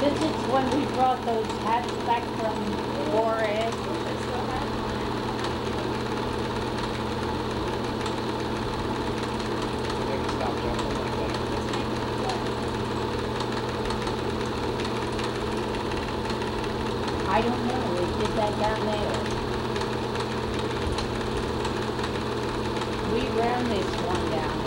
This is when we brought those hats back from like that. I don't know, they did that down there. We ran this one down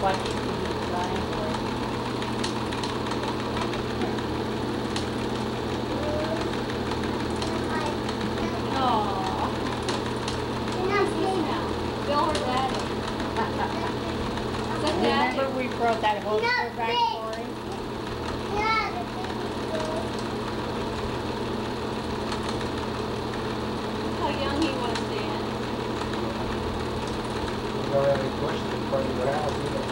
What should we for? Remember we brought that holster back for him? How young he was then. You don't have any questions in front of your house,